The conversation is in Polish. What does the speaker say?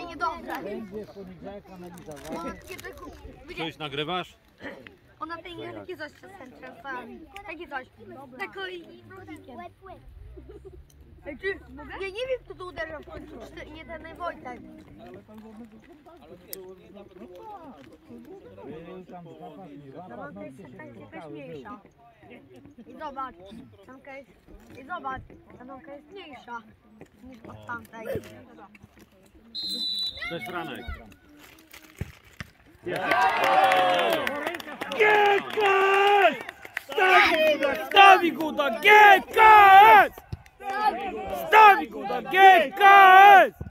Nie, niedobrze. Będzie poniedziałek analizował. Coś nagrywasz? Ona tej nie takie coś czasem czasami. Takie coś. Tako i. Ej, ty, Ja nie wiem kto tu uderza w końcu. Czy to nie ten Wojtek. Był tam no jest jakaś spotkały. był. mniejsza. I zobacz, tamka jest, i zobacz, ta walka jest mniejsza niż od tamtej. Bez franek. GKS! Stawi Guda, stawi Guda, GKS! Stawi Guda, GKS!